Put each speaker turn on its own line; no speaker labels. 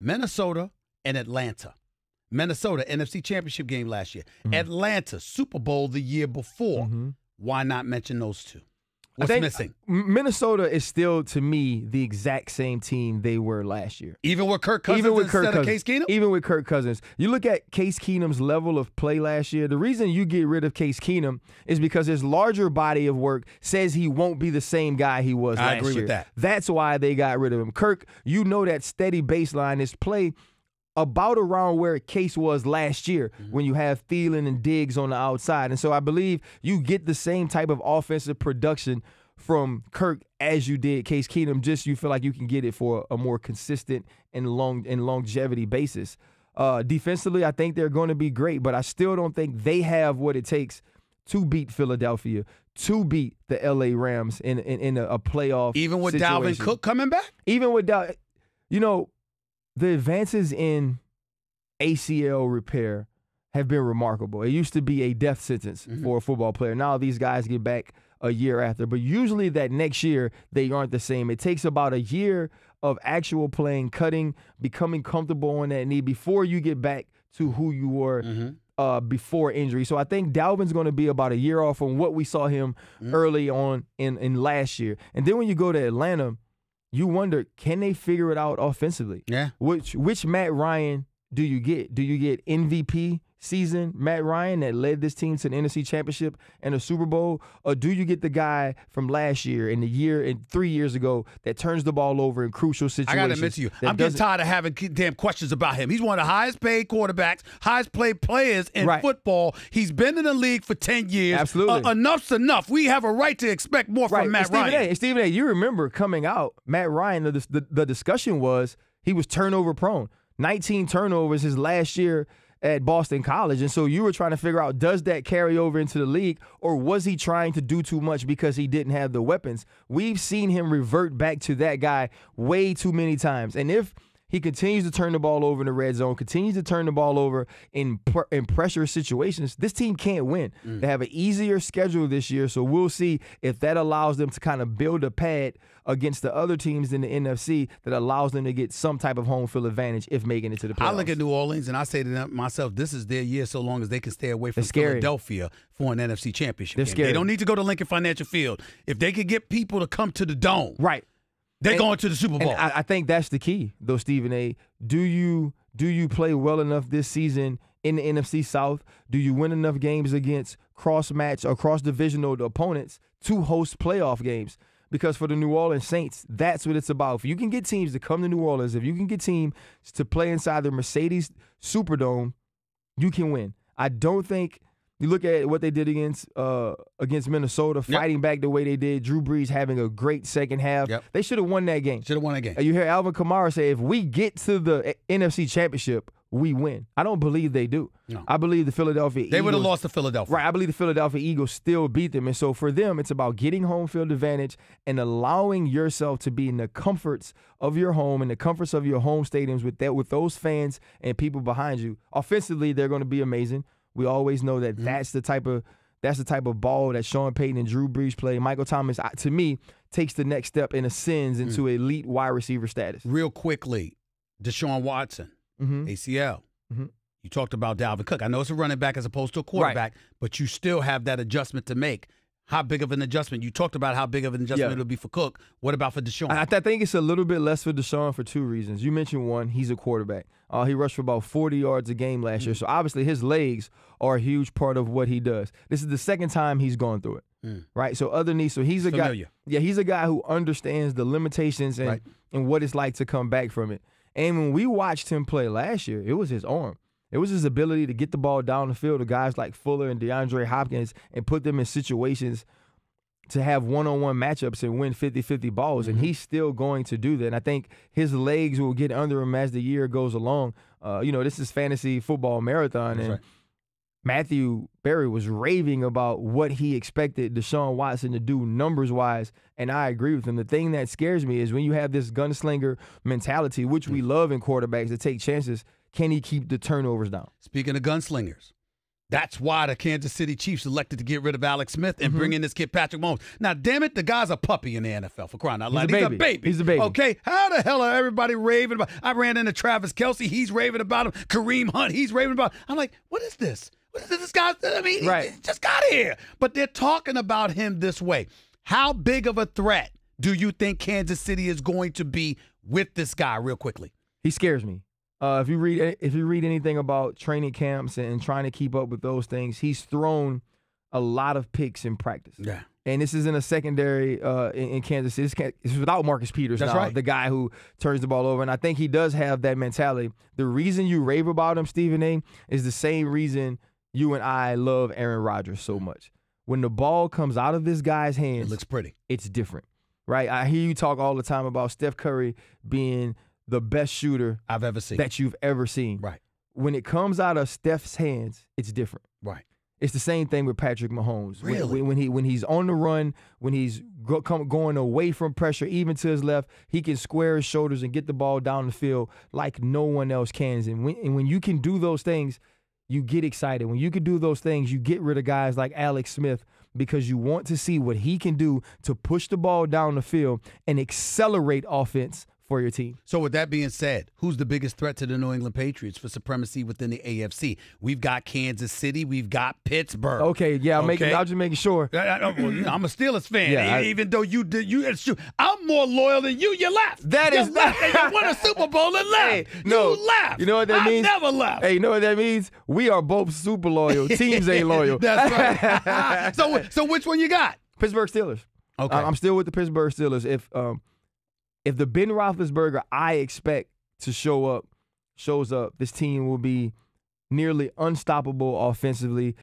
Minnesota and Atlanta. Minnesota NFC Championship game last year.
Mm-hmm.
Atlanta Super Bowl the year before.
Mhm.
Why not mention those two?
I
What's
think
missing?
Minnesota is still to me the exact same team they were last year.
Even with Kirk Cousins
even with
instead
Kirk
of
Cousins,
Case Keenum?
even with Kirk Cousins, you look at Case Keenum's level of play last year. The reason you get rid of Case Keenum is because his larger body of work says he won't be the same guy he was
I
last
agree with that.
That's why they got rid of him. Kirk, you know that steady baseline is play about around where Case was last year
Mm-hmm.
when you have Thielen and Diggs on the outside. And so I believe you get the same type of offensive production from Kirk as you did Case Keenum. Just you feel like you can get it for a more consistent and long and longevity basis. Uh, defensively, I think they're going to be great, but I still don't think they have what it takes to beat Philadelphia, to beat the LA Rams in in, in a, a playoff.
Even with Dalvin Cook coming back?
even without, you know, the advances in ACL repair have been remarkable. It used to be a death sentence
Mhm.
for a football player. Now these guys get back a year after, but usually that next year they aren't the same. It takes about a year of actual playing, cutting, becoming comfortable on that knee before you get back to who you were
Mm-hmm.
uh, before injury. So I think Dalvin's going to be about a year off from what we saw him
Mm-hmm.
early on in, in last year. And then when you go to Atlanta, you wonder can they figure it out offensively?
Yeah.
Which which Matt Ryan do you get? Do you get MVP season Matt Ryan that led this team to the NFC Championship and a Super Bowl, or do you get the guy from last year and the year and three years ago that turns the ball over in crucial situations?
I
situations?
got to admit to you, I'm getting tired of having damn questions about him. He's one of the highest paid quarterbacks, highest paid players in
Right.
football. He's been in the league for 10 years.
Absolutely.
Uh, enough's enough. We have a right to expect more
Right,
from Matt
and Stephen
Ryan.
A. And Stephen A. You remember coming out, Matt Ryan. The, the the discussion was he was turnover prone. 19 turnovers his last year at Boston College, and so you were trying to figure out does that carry over into the league, or was he trying to do too much because he didn't have the weapons? We've seen him revert back to that guy way too many times, and if he continues to turn the ball over in the red zone, continues to turn the ball over in pr- in pressure situations. This team can't win. Mm. They have an easier schedule this year, so we'll see if that allows them to kind of build a pad against the other teams in the NFC that allows them to get some type of home field advantage if making it to the playoffs.
I look at New Orleans and I say to them, myself, this is their year so long as they can stay away from Philadelphia for an NFC championship.
They're
game.
scary.
They don't need to go to Lincoln Financial Field. If they could get people to come to the dome,
right.
They're
And-
going to the Super Bowl.
I, I think that's the key, though, Stephen A. Do you do you play well enough this season in the NFC South? Do you win enough games against cross match or cross divisional opponents to host playoff games? Because for the New Orleans Saints, that's what it's about. If you can get teams to come to New Orleans, if you can get teams to play inside the Mercedes Superdome, you can win. I don't think you look at what they did against uh, against Minnesota,
Yep.
fighting back the way they did. Drew Brees having a great second half.
Yep.
They should have won that game.
Should have won a game.
You hear Alvin Kamara say, if we get to the A- NFC Championship, we win. I don't believe they do.
No.
I believe the Philadelphia Eagles.
They would have lost to Philadelphia.
Right. I believe the Philadelphia Eagles still beat them. And so for them, it's about getting home field advantage and allowing yourself to be in the comforts of your home and the comforts of your home stadiums with that with those fans and people behind you. Offensively, they're going to be amazing. We always know that that's the type of that's the type of ball that Sean Payton and Drew Brees play. Michael Thomas, to me, takes the next step and ascends into elite wide receiver status.
Real quickly, Deshaun Watson,
Mm-hmm.
ACL.
Mhm.
You talked about Dalvin Cook. I know it's a running back as opposed to a quarterback, but you still have that adjustment to make. How big of an adjustment? You talked about how big of an adjustment
Yeah.
it'll be for Cook. What about for Deshaun?
I, I think it's a little bit less for Deshaun for two reasons. You mentioned one, he's a quarterback. Uh, he rushed for about 40 yards a game last year. So obviously his legs are a huge part of what he does. This is the second time he's gone through it.
Mm.
Right? So underneath, so he's a
Familiar.
guy. Yeah, he's a guy who understands the limitations and,
Right.
and what it's like to come back from it. And when we watched him play last year, it was his arm. It was his ability to get the ball down the field to guys like Fuller and DeAndre Hopkins and put them in situations to have one-on-one matchups and win 50-50 balls
Mm-hmm.
and he's still going to do that and i think his legs will get under him as the year goes along uh, you know this is fantasy football marathon
That's
and
right.
matthew berry was raving about what he expected deshaun watson to do numbers wise and i agree with him the thing that scares me is when you have this gunslinger mentality which we love in quarterbacks to take chances can he keep the turnovers down
Speaking of gunslingers, That's why the Kansas City Chiefs elected to get rid of Alex Smith and mm-hmm. bring in this kid Patrick Mahomes. Now, damn it, the guy's a puppy in the NFL for crying out loud.
He's a
He's a
baby.
baby.
He's a baby.
Okay, how the hell are everybody raving about? I ran into Travis Kelce. He's raving about him. Kareem Hunt. He's raving about. I'm like, what is this? What is this? This guy? I mean,
Right.
he just got here, but they're talking about him this way. How big of a threat do you think Kansas City is going to be with this guy? Real quickly.
He scares me. Uh, if you read if you read anything about training camps and, trying to keep up with those things, he's thrown a lot of picks in practice.
Yeah.
And this is in a secondary uh, in, in Kansas City. This can't- It's without Marcus Peters
That's
now,
right.
the guy who turns the ball over. And I think he does have that mentality. The reason you rave about him, Stephen A, is the same reason you and I love Aaron Rodgers so much. When the ball comes out of this guy's hands, It
looks pretty.
it's different, right? I hear you talk all the time about Steph Curry being the best shooter
I've ever seen.
that you've ever seen.
right.
When it comes out of Steph's hands, it's different.
Right.
It's the same thing with Patrick Mahomes. When-
Really?
When, when he when he's on the run, when he's go, come, going away from pressure, even to his left, he can square his shoulders and get the ball down the field like no one else can. And when and when you can do those things, you get excited. When you can do those things, you get rid of guys like Alex Smith because you want to see what he can do to push the ball down the field and accelerate offense for your team.
So, with that being said, who's the biggest threat to the New England Patriots for supremacy within the AFC? We've got Kansas City. We've got Pittsburgh.
Okay, yeah, I'm making. I'm just making sure.
I, I, well, you know, I'm a Steelers fan.
Yeah, I-
even though you did, you. I'm more loyal than you. You left.
That
you
is
left.
not-
you won a Super Bowl and left.
Hey, no,
you left.
you know what that
I
means?
Never left.
Hey, you know what that means? We are both super loyal. Teams ain't loyal.
That's right. so, so which one you got?
Pittsburgh Steelers.
Okay.
I- I'm still with the Pittsburgh Steelers. If um, if the Ben Roethlisberger I expect to show up shows up, this team will be nearly unstoppable offensively.